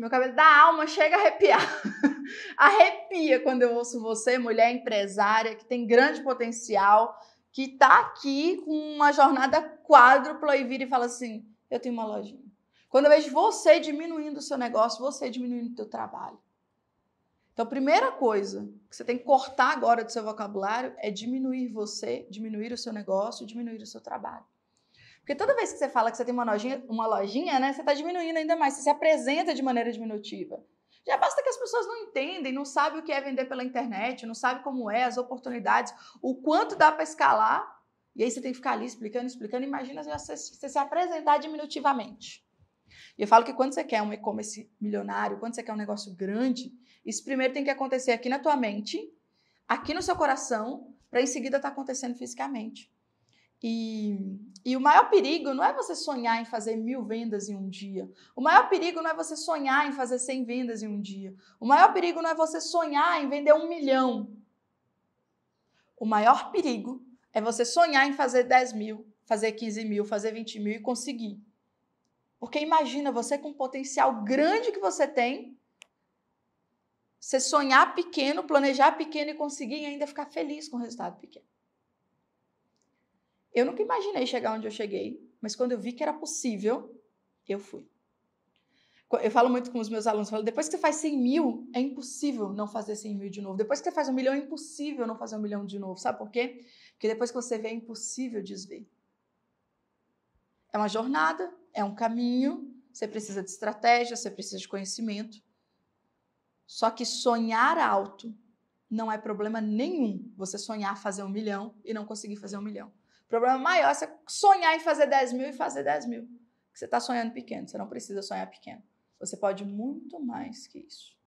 Meu cabelo da alma chega a arrepiar. Arrepia quando eu ouço você, mulher empresária, que tem grande potencial, que tá aqui com uma jornada quádrupla e vira e fala assim: eu tenho uma lojinha. Quando eu vejo você diminuindo o seu negócio, você diminuindo o seu trabalho. Então, a primeira coisa que você tem que cortar agora do seu vocabulário é diminuir você, diminuir o seu negócio, diminuir o seu trabalho. Porque toda vez que você fala que você tem uma lojinha, uma lojinha né, você está diminuindo ainda mais, você se apresenta de maneira diminutiva. Já basta que as pessoas não entendem, não sabem o que é vender pela internet, não sabem como é, as oportunidades, o quanto dá para escalar. E aí você tem que ficar ali explicando, explicando. Imagina você, você se apresentar diminutivamente. E eu falo que quando você quer um e-commerce milionário, quando você quer um negócio grande, isso primeiro tem que acontecer aqui na tua mente, aqui no seu coração, para em seguida estar tá acontecendo fisicamente. E, e, o maior perigo não é você sonhar em fazer mil vendas em um dia. O maior perigo não é você sonhar em fazer 100 vendas em um dia. O maior perigo não é você sonhar em vender um milhão. O maior perigo é você sonhar em fazer 10 mil, fazer 15 mil, fazer 20 mil e conseguir. Porque imagina você com o potencial grande que você tem, você sonhar pequeno, planejar pequeno e conseguir e ainda ficar feliz com o resultado pequeno. Eu nunca imaginei chegar onde eu cheguei, mas quando eu vi que era possível, eu fui. Eu falo muito com os meus alunos, falo, depois que você faz 100 mil, é impossível não fazer 100 mil de novo. Depois que você faz um milhão, é impossível não fazer um milhão de novo. Sabe por quê? Porque depois que você vê, é impossível desver. É uma jornada, é um caminho, você precisa de estratégia, você precisa de conhecimento. Só que sonhar alto não é problema nenhum você sonhar fazer um milhão e não conseguir fazer um milhão. Problema maior é você sonhar em fazer 10 mil e fazer 10 mil. Você está sonhando pequeno, você não precisa sonhar pequeno. Você pode muito mais que isso.